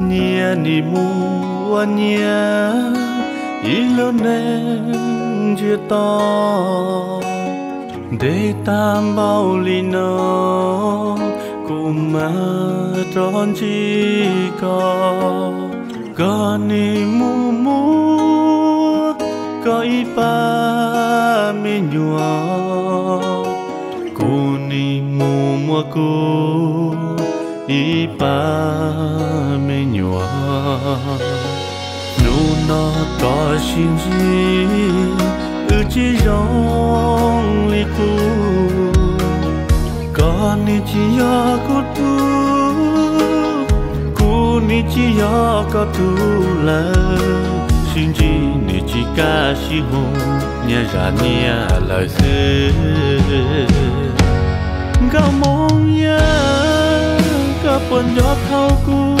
nia qua nhà ý lớn nên chia to. Để tam bao li nó, cùng mà tròn chi có có ni mu mu có ý pa mi nhua cô ni mu mua cô ý ba mi nhua. Nu no to xin gì, ư chi rong li cu con ni chi yo cô tu cô ni chi yo có tu la xin gì ni chỉ ca si hồn nhà ra nhà lời xưa. Gạo mong ya cả buồn gió thâu cu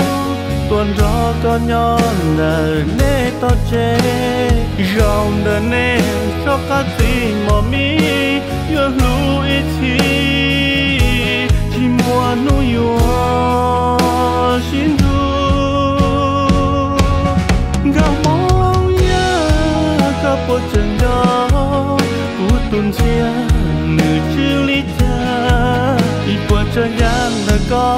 tuần gió con nhỏ là nê to chê. Dòng đờ nê cho các gì mò mi yêu lu ý chi chỉ mùa nụ yo xin du gạo mong ya cả buồn chân gió u tuần chia nữ chiêu lý cha. Đi qua chân giang là con.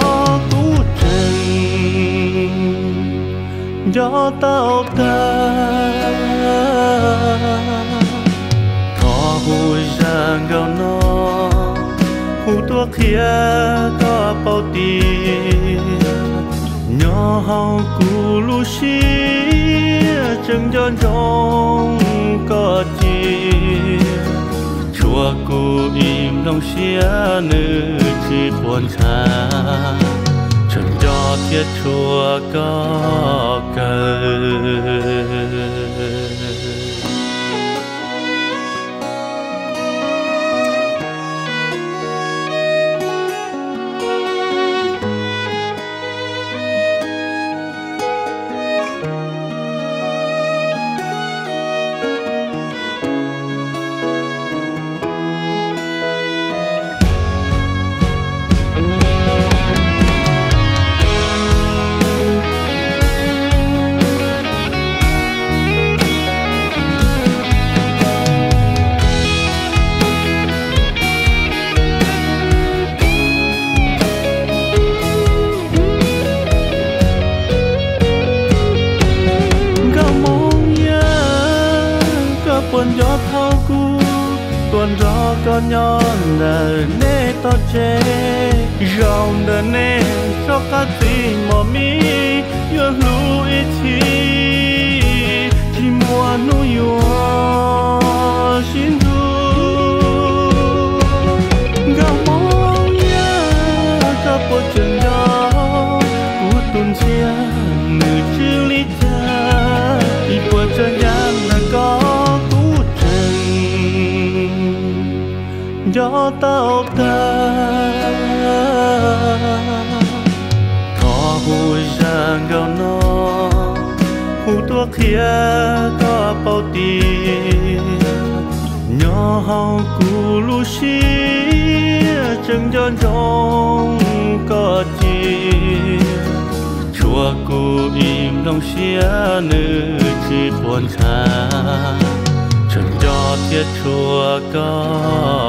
Gió tao ta có vui sang gạo nó hù tua khía có bao tì nhỏ hao cú lu xí chân gió trong có chi chùa cù im lòng xía nữ chỉ buồn xa chân gió thiết chùa có tuần gió có nhỏ là nê to chê. Rong đờ nê cho cá gì mò mi, yêu lu ý chi thì mua nu yo gió tao ta có vui sang gạo nó hù tua khía có bao tì nhỏ hao cù lu xí chân giòn trong có chi chùa cù im lòng xía nữ chỉ buồn xa chân cho thiết chùa có